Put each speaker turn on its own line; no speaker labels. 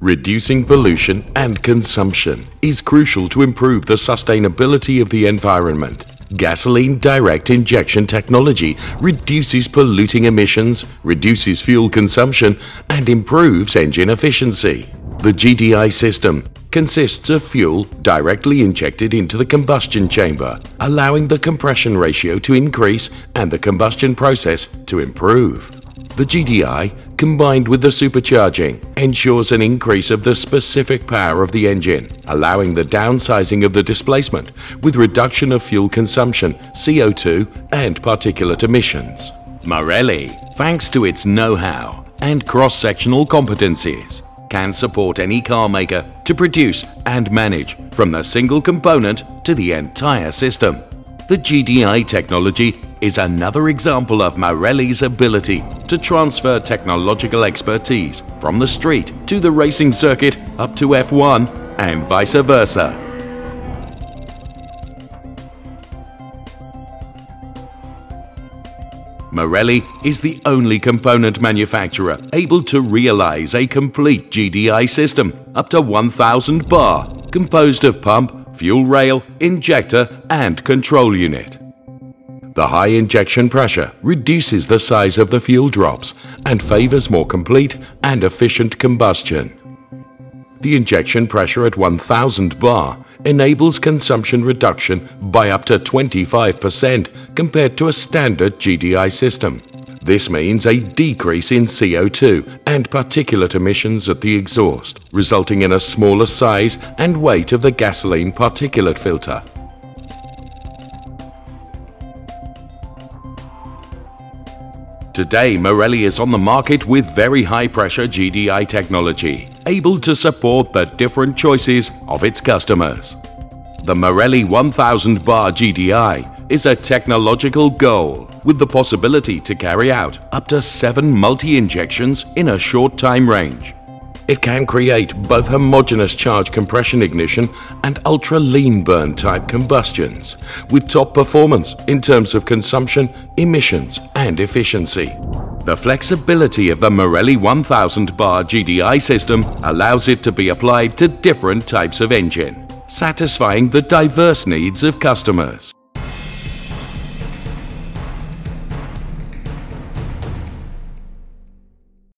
Reducing pollution and consumption is crucial to improve the sustainability of the environment. Gasoline direct injection technology reduces polluting emissions, reduces fuel consumption, and improves engine efficiency. The GDI system consists of fuel directly injected into the combustion chamber, allowing the compression ratio to increase and the combustion process to improve. The GDI, combined with the supercharging, ensures an increase of the specific power of the engine, allowing the downsizing of the displacement with reduction of fuel consumption, CO2 and particulate emissions. Marelli, thanks to its know-how and cross-sectional competencies, can support any car maker to produce and manage from the single component to the entire system. The GDI technology is another example of Marelli's ability to transfer technological expertise from the street to the racing circuit up to F1 and vice versa. Marelli is the only component manufacturer able to realize a complete GDI system up to 1000 bar, composed of pump, fuel rail, injector and control unit. The high injection pressure reduces the size of the fuel drops and favors more complete and efficient combustion. The injection pressure at 1000 bar enables consumption reduction by up to 25% compared to a standard GDI system. This means a decrease in CO2 and particulate emissions at the exhaust, resulting in a smaller size and weight of the gasoline particulate filter. Today, Marelli is on the market with very high-pressure GDI technology, able to support the different choices of its customers. The Marelli 1000 bar GDI is a technological goal with the possibility to carry out up to 7 multi-injections in a short time range. It can create both homogeneous charge compression ignition and ultra-lean burn type combustions with top performance in terms of consumption, emissions and efficiency. The flexibility of the Marelli 1000 bar GDI system allows it to be applied to different types of engine, satisfying the diverse needs of customers.